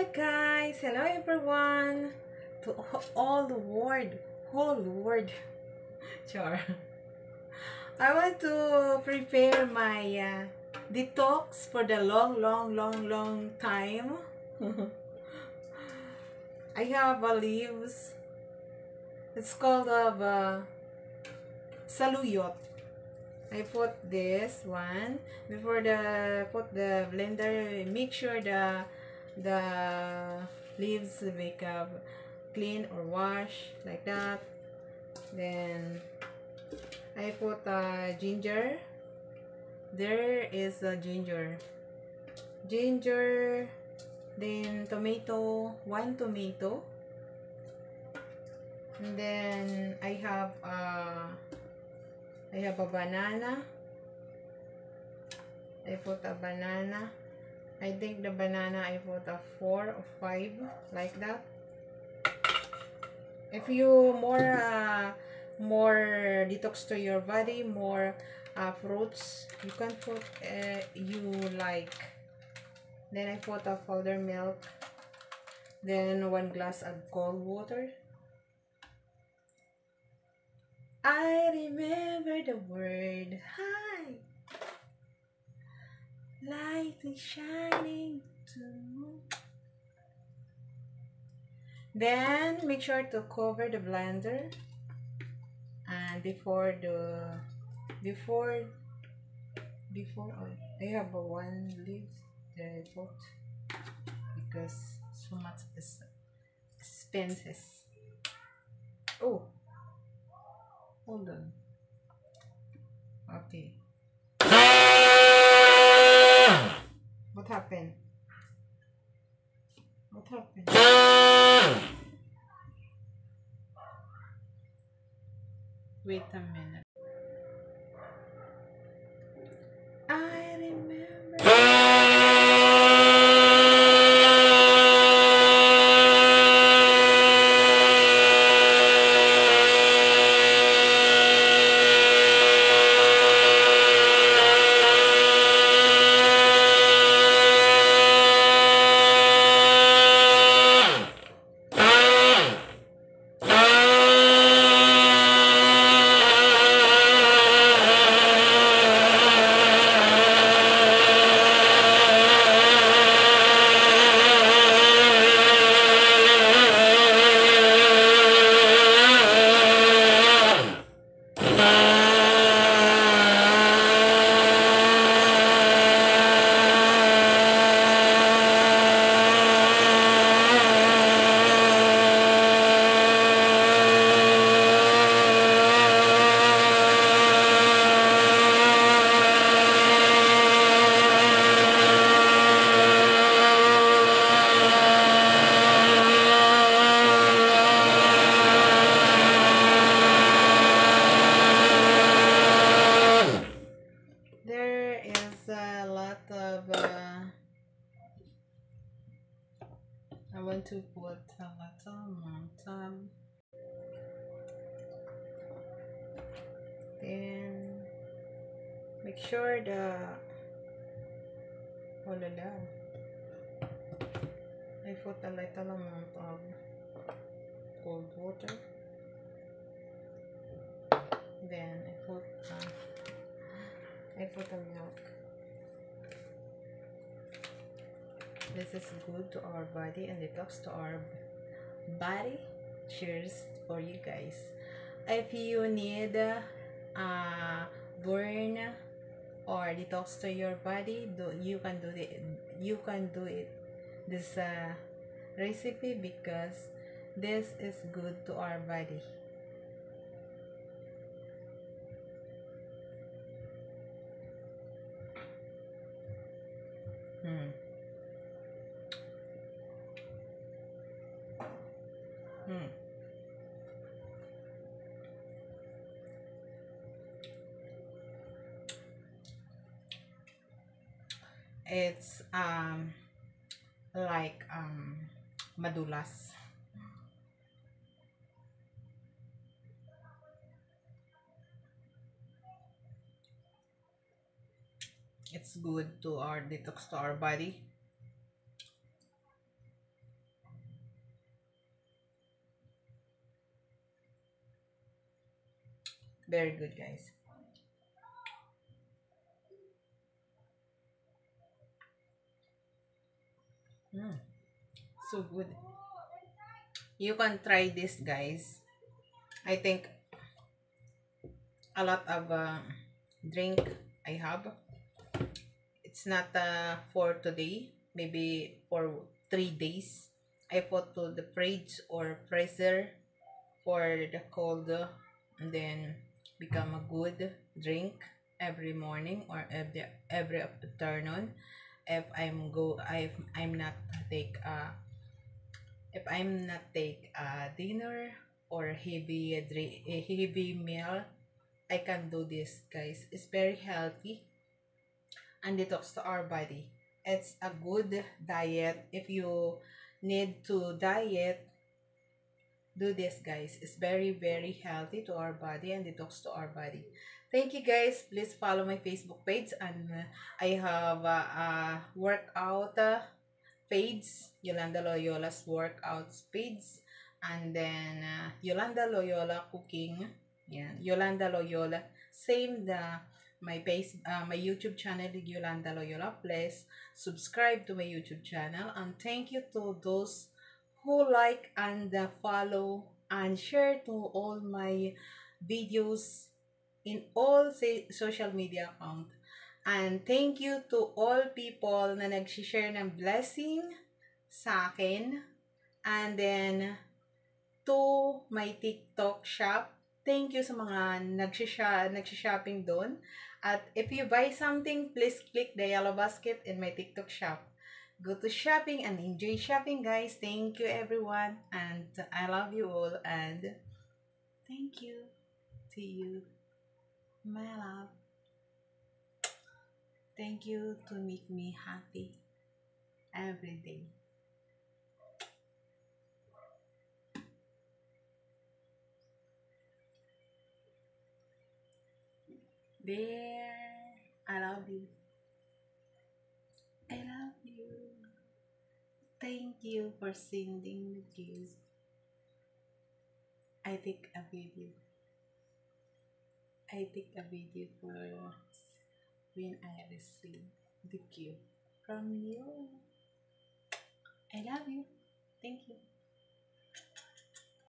Hi guys, hello everyone. To all the world, whole world. Sure. I want to prepare my uh, detox for the long, long, long, long time. I have uh, leaves. It's called of uh, saluyot. I put this one before the put the blender. Make sure the the leaves make up clean or wash like that. Then I put uh, ginger. There is a ginger. Ginger. Then tomato. One tomato. And then I have uh, I have a banana. I put a banana. I think the banana I put a 4 or 5 like that. If you more uh, more detox to your body, more uh, fruits, you can put uh, you like. Then I put a powder milk. Then one glass of cold water. I remember the word hi. Light is shining too. Then make sure to cover the blender and before the before before oh, I have a one leaf that I bought because so much is expenses. Oh, hold on. Okay. Happened? What happened? Wait a minute. There is a lot of. Uh, I want to put a little amount of. Then make sure the. Oh la la. I put a little amount of cold water. Then I put. Uh, I put a milk. This is good to our body and detox to our body. Cheers for you guys. If you need uh, burn or detox to your body, do you can do it. You can do it. This uh, recipe because this is good to our body. it's um like um madulas. It's good to our detox to our body. Very good guys. Mm. So good. You can try this, guys. I think a lot of uh, drink I have. It's not uh, for today. Maybe for three days. I put to the fridge or freezer for the cold and then become a good drink every morning or every every afternoon if I'm go if I'm not take uh if I'm not take a dinner or heavy drink a heavy meal I can do this guys. It's very healthy. And detox to our body. It's a good diet. If you need to diet do this guys. It's very very healthy to our body and detox to our body. Thank you guys. Please follow my facebook page and uh, i have uh, a workout uh, page yolanda loyola's workouts page and then uh, yolanda loyola cooking. Yeah yolanda loyola. Same the my base uh, my youtube channel yolanda loyola. Please subscribe to my youtube channel. And thank you to those who like and uh, follow and share to all my videos in all social media account. And thank you to all people na nag-share ng blessing sa akin. And then, to my TikTok shop. Thank you sa mga nag-shopping doon. At if you buy something, please click the yellow basket in my TikTok shop. Go to shopping and enjoy shopping guys. Thank you everyone. And i love you all. And thank you to you my love. Thank you to make me happy every day. Bear, I love you. Thank you for sending the gifts. I take a video. I take a video for when I receive the gift from you. I love you. Thank you.